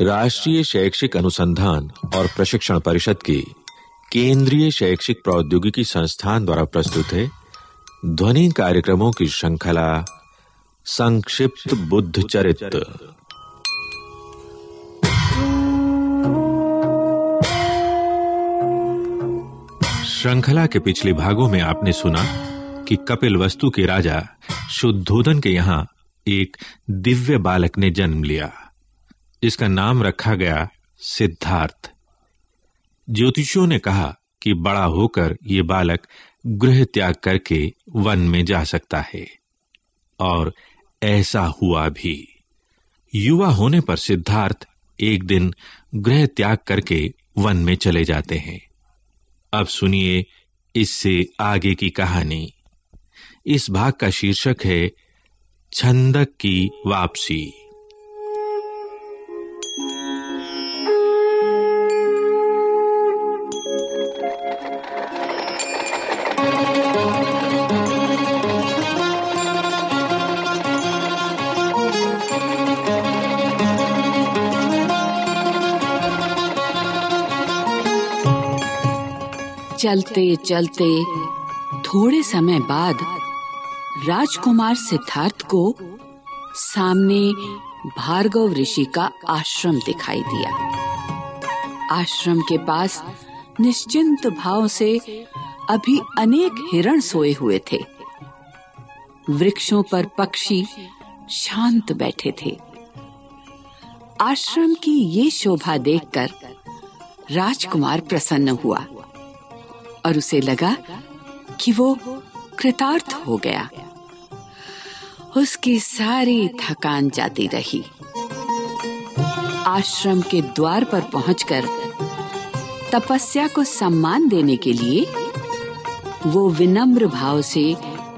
राष्ट्रीय शैक्षिक अनुसंधान और प्रशिक्षण परिषद की केंद्रीय शैक्षिक प्रौद्योगिकी संस्थान द्वारा प्रस्तुत है। ध्वनि कार्यक्रमों की श्रृंखला संक्षिप्त बुद्ध चरित्र श्रृंखला के पिछले भागों में आपने सुना कि कपिल वस्तु के राजा शुद्धोदन के यहाँ एक दिव्य बालक ने जन्म लिया। जिसका नाम रखा गया सिद्धार्थ। ज्योतिषियों ने कहा कि बड़ा होकर यह बालक गृह त्याग करके वन में जा सकता है। और ऐसा हुआ भी। युवा होने पर सिद्धार्थ एक दिन गृह त्याग करके वन में चले जाते हैं। अब सुनिए इससे आगे की कहानी। इस भाग का शीर्षक है, छंदक की वापसी। चलते चलते, थोड़े समय बाद राजकुमार सिद्धार्थ को सामने भार्गव ऋषि का आश्रम दिखाई दिया। आश्रम के पास निश्चिंत भाव से अभी अनेक हिरण सोए हुए थे। वृक्षों पर पक्षी शांत बैठे थे। आश्रम की ये शोभा देखकर राजकुमार प्रसन्न हुआ। और उसे लगा कि वो कृतार्थ हो गया। उसकी सारी थकान जाती रही। आश्रम के द्वार पर पहुंचकर तपस्या को सम्मान देने के लिए वो विनम्र भाव से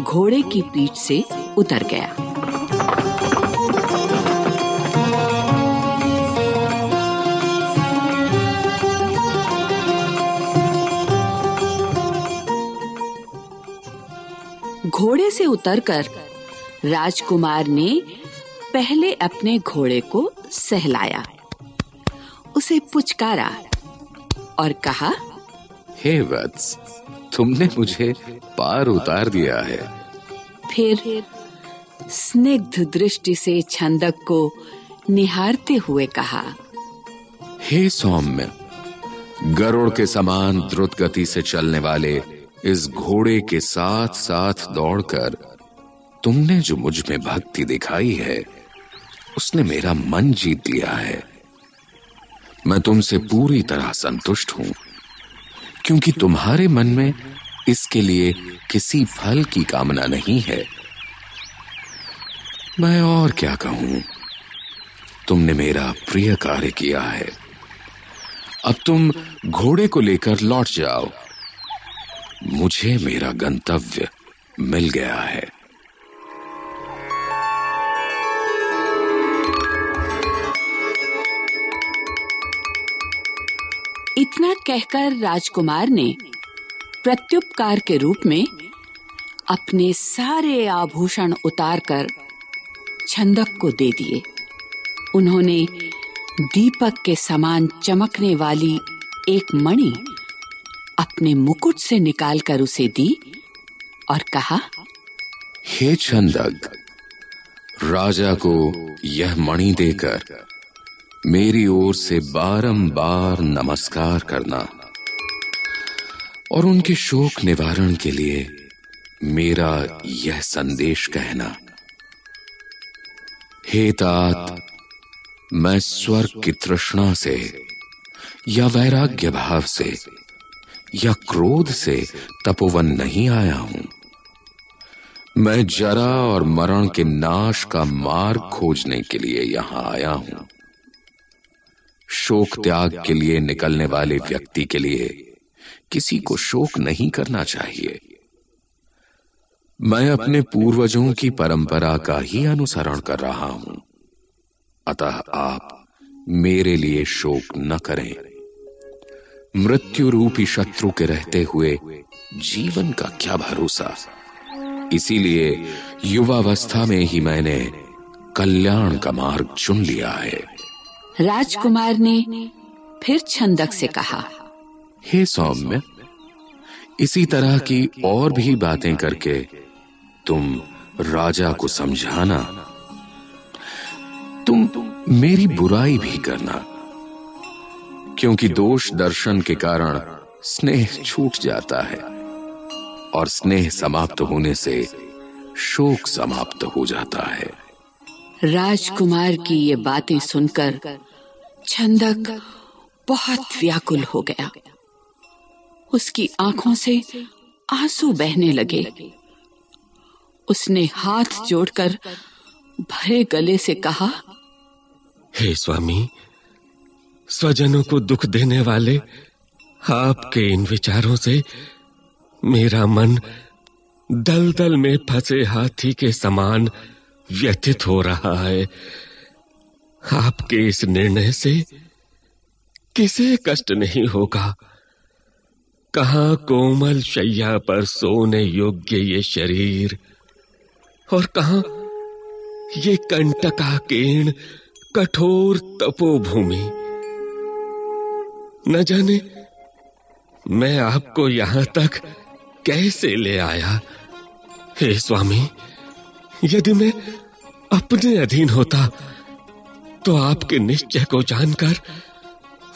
घोड़े की पीठ से उतर गया। घोड़े से उतरकर राजकुमार ने पहले अपने घोड़े को सहलाया। उसे पुचकारा और कहा हे वत्स तुमने मुझे पार उतार दिया है। फिर स्निग्ध दृष्टि से छंदक को निहारते हुए कहा हे सौम्य गरुड़ के समान द्रुत गति से चलने वाले इस घोड़े के साथ साथ दौड़कर तुमने जो मुझमें भक्ति दिखाई है, उसने मेरा मन जीत लिया है। मैं तुमसे पूरी तरह संतुष्ट हूँ, क्योंकि तुम्हारे मन में इसके लिए किसी फल की कामना नहीं है। मैं और क्या कहूँ? तुमने मेरा प्रिय कार्य किया है। अब तुम घोड़े को लेकर लौट जाओ। मुझे मेरा गंतव्य मिल गया है। इतना कहकर राजकुमार ने प्रत्युपकार के रूप में अपने सारे आभूषण उतारकर छंदक को दे दिए। उन्होंने दीपक के समान चमकने वाली एक मणि अपने मुकुट से निकालकर उसे दी और कहा, हे छंदक राजा को यह मणि देकर मेरी ओर से बारंबार नमस्कार करना और उनके शोक निवारण के लिए मेरा यह संदेश कहना। हे तात, मैं स्वर्ग की तृष्णा से या वैराग्य भाव से या क्रोध से तपोवन नहीं आया हूँ। मैं जरा और मरण के नाश का मार्ग खोजने के लिए यहाँ आया हूँ। शोक त्याग के लिए निकलने वाले व्यक्ति के लिए किसी को शोक नहीं करना चाहिए। मैं अपने पूर्वजों की परंपरा का ही अनुसरण कर रहा हूँ। अतः आप मेरे लिए शोक न करें। मृत्यु रूपी शत्रु के रहते हुए जीवन का क्या भरोसा? इसीलिए युवावस्था में ही मैंने कल्याण का मार्ग चुन लिया है। राजकुमार ने फिर छंदक से कहा हे सौम्य इसी तरह की और भी बातें करके तुम राजा को समझाना तुम मेरी बुराई भी करना। क्योंकि दोष दर्शन के कारण स्नेह छूट जाता है और स्नेह समाप्त होने से शोक समाप्त हो जाता है। राजकुमार की ये बातें सुनकर छंदक बहुत व्याकुल हो गया। उसकी आँखों से आँसू बहने लगे। उसने हाथ जोड़कर भरे गले से कहा हे स्वामी स्वजनों को दुख देने वाले, आपके इन विचारों से मेरा मन दलदल में फंसे हाथी के समान व्यथित हो रहा है। आपके इस निर्णय से किसे कष्ट नहीं होगा? कहा कोमल शैया पर सोने योग्य ये शरीर? और कहा ये कंटकाकीर्ण कठोर तपोभूमि? न जाने मैं आपको यहाँ तक कैसे ले आया। हे स्वामी, यदि मैं अपने अधीन होता तो आपके निश्चय को जानकर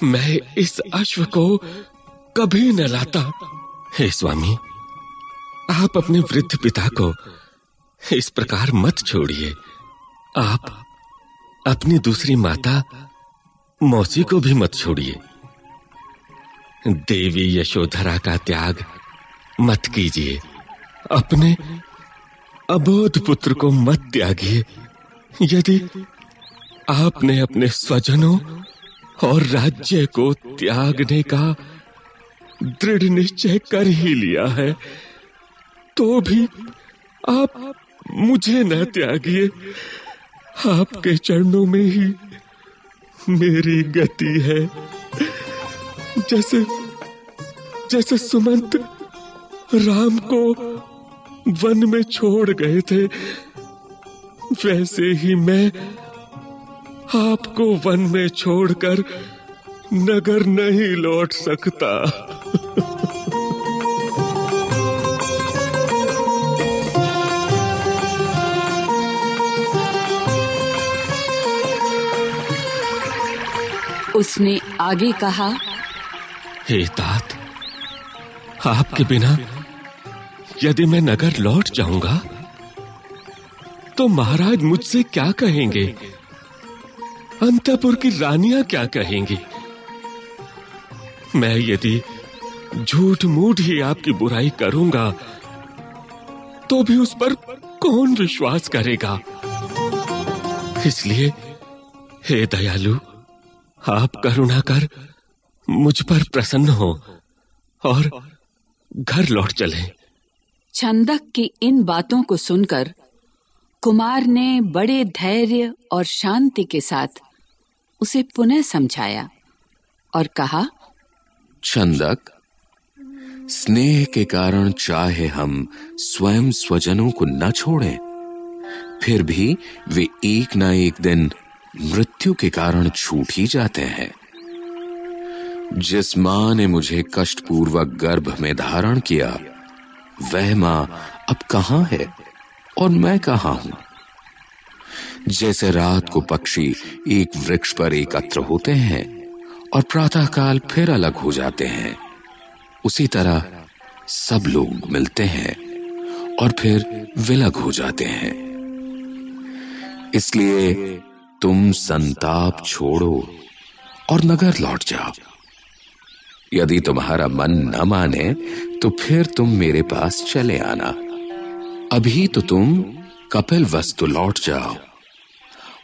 मैं इस अश्व को कभी न लाता। हे स्वामी, आप अपने वृद्ध पिता को इस प्रकार मत छोड़िए। आप अपनी दूसरी माता, मौसी को भी मत छोड़िए। देवी यशोधरा का त्याग मत कीजिए। अपने अबोध पुत्र को मत त्यागिए। यदि आपने अपने स्वजनों और राज्य को त्यागने का दृढ़ निश्चय कर ही लिया है तो भी आप मुझे न त्यागिए। आपके चरणों में ही मेरी गति है। जैसे जैसे सुमंत राम को वन में छोड़ गए थे, वैसे ही मैं आपको वन में छोड़कर नगर नहीं लौट सकता। उसने आगे कहा हे तात, आपके बिना यदि मैं नगर लौट जाऊँगा तो महाराज मुझसे क्या कहेंगे? अंतपुर की रानियाँ क्या कहेंगी? मैं यदि झूठ मूठ ही आपकी बुराई करूँगा तो भी उस पर कौन विश्वास करेगा? इसलिए, हे दयालु, आप करुणा कर मुझ पर प्रसन्न हो और घर लौट चले। छंदक की इन बातों को सुनकर कुमार ने बड़े धैर्य और शांति के साथ उसे पुनः समझाया और कहा छंदक स्नेह के कारण चाहे हम स्वयं स्वजनों को न छोड़ें फिर भी वे एक ना एक दिन मृत्यु के कारण छूट ही जाते हैं। जिस माँ ने मुझे कष्टपूर्वक गर्भ में धारण किया, वह माँ अब कहाँ है और मैं कहाँ हूँ? जैसे रात को पक्षी एक वृक्ष पर एकत्र होते हैं और प्रातःकाल फिर अलग हो जाते हैं, उसी तरह सब लोग मिलते हैं और फिर विलग हो जाते हैं। इसलिए तुम संताप छोड़ो और नगर लौट जाओ। यदि तुम्हारा मन न माने तो फिर तुम मेरे पास चले आना। अभी तो तुम कपिल वस्तु लौट जाओ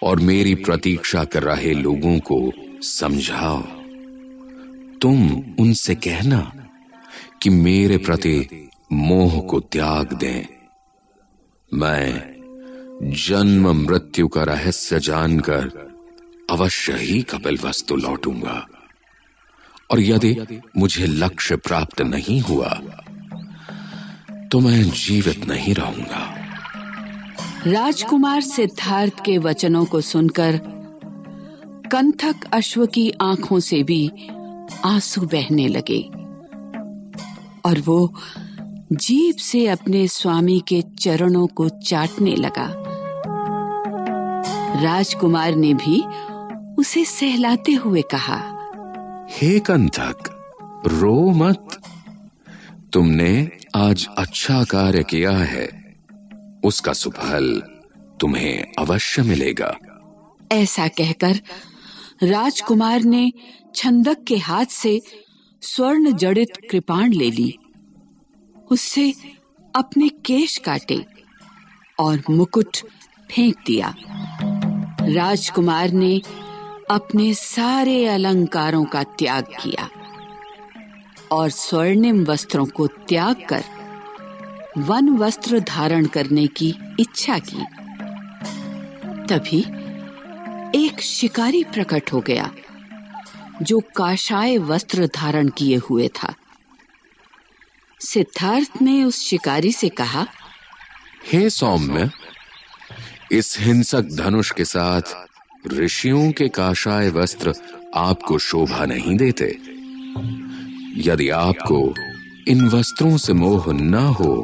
और मेरी प्रतीक्षा कर रहे लोगों को समझाओ। तुम उनसे कहना कि मेरे प्रति मोह को त्याग दें। मैं जन्म मृत्यु का रहस्य जानकर अवश्य ही कपिल वस्तु लौटूँगा। और यदि मुझे लक्ष्य प्राप्त नहीं हुआ तो मैं जीवित नहीं रहूँगा। राजकुमार सिद्धार्थ के वचनों को सुनकर कंथक अश्व की आँखों से भी आँसू बहने लगे और वो जीप से अपने स्वामी के चरणों को चाटने लगा। राजकुमार ने भी उसे सहलाते हुए कहा हे कंथक, रो मत। तुमने आज अच्छा कार्य किया है। उसका सुफल तुम्हें अवश्य मिलेगा। ऐसा कहकर राजकुमार ने छंदक के हाथ से स्वर्ण जड़ित कृपाण ले ली। उससे अपने केश काटे और मुकुट फेंक दिया। राजकुमार ने अपने सारे अलंकारों का त्याग किया और स्वर्णिम वस्त्रों को त्याग कर वन वस्त्र धारण करने की इच्छा की। तभी एक शिकारी प्रकट हो गया, जो काशाय वस्त्र धारण किए हुए था। सिद्धार्थ ने उस शिकारी से कहा, हे सौम्य, इस हिंसक धनुष के साथ ऋषियों के काशाय वस्त्र आपको शोभा नहीं देते। यदि आपको इन वस्त्रों से मोह न हो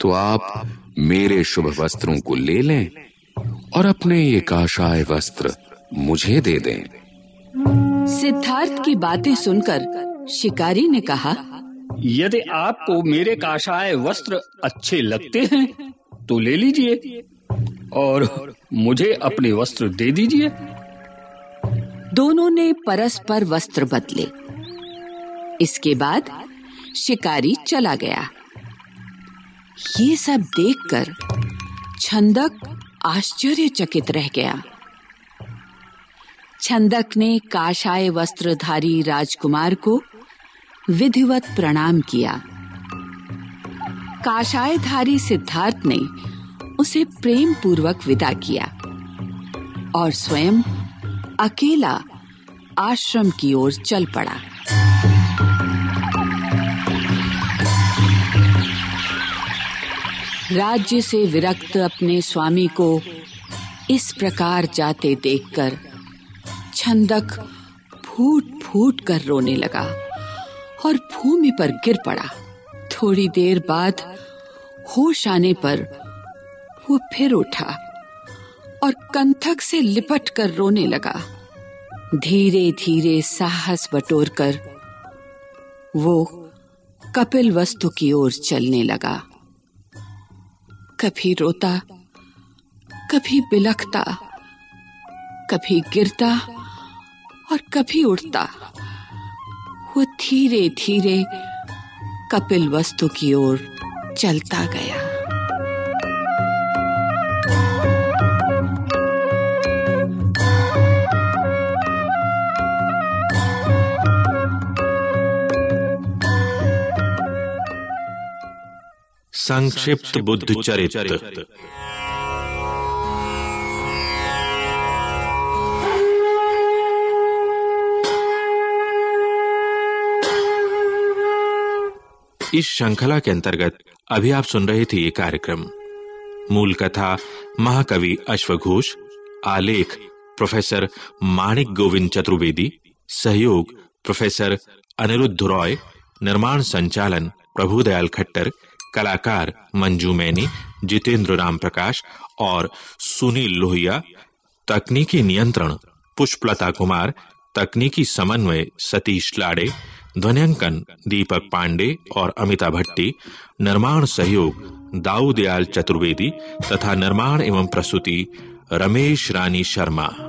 तो आप मेरे शुभ वस्त्रों को ले लें और अपने ये काशाय वस्त्र मुझे दे दें। सिद्धार्थ की बातें सुनकर शिकारी ने कहा यदि आपको मेरे काशाय वस्त्र अच्छे लगते हैं तो ले लीजिए। और मुझे अपने वस्त्र दे दीजिए। दोनों ने परस्पर वस्त्र बदले। इसके बाद शिकारी चला गया। ये सब देखकर छंदक आश्चर्यचकित रह गया। छंदक ने काशाय वस्त्रधारी राजकुमार को विधिवत प्रणाम किया। काशायधारी सिद्धार्थ ने उसे प्रेम पूर्वक विदा किया और स्वयं अकेला आश्रम की ओर चल पड़ा। राज्य से विरक्त अपने स्वामी को इस प्रकार जाते देखकर छंदक फूट फूट कर रोने लगा और भूमि पर गिर पड़ा। थोड़ी देर बाद होश आने पर वो फिर उठा और कंथक से लिपट कर रोने लगा। धीरे धीरे साहस बटोर कर वो कपिल वस्तु की ओर चलने लगा। कभी रोता, कभी बिलखता, कभी गिरता और कभी उठता वो धीरे धीरे कपिल वस्तु की ओर चलता गया। संक्षिप्त बुद्ध चरित्र इस श्रृंखला के अंतर्गत अभी आप सुन रहे थे ये कार्यक्रम। मूल कथा महाकवि अश्वघोष, आलेख प्रोफेसर माणिक गोविंद चतुर्वेदी, सहयोग प्रोफेसर अनिरुद्ध रॉय, निर्माण संचालन प्रभुदयाल खट्टर कलाकार मंजू मैनी, जितेंद्र राम प्रकाश और सुनील लोहिया, तकनीकी नियंत्रण पुष्पलता कुमार, तकनीकी समन्वय सतीश लाड़े, ध्वनियांकन दीपक पांडे और अमिता भट्टी, निर्माण सहयोग दाऊदयाल चतुर्वेदी तथा निर्माण एवं प्रस्तुति रमेश रानी शर्मा।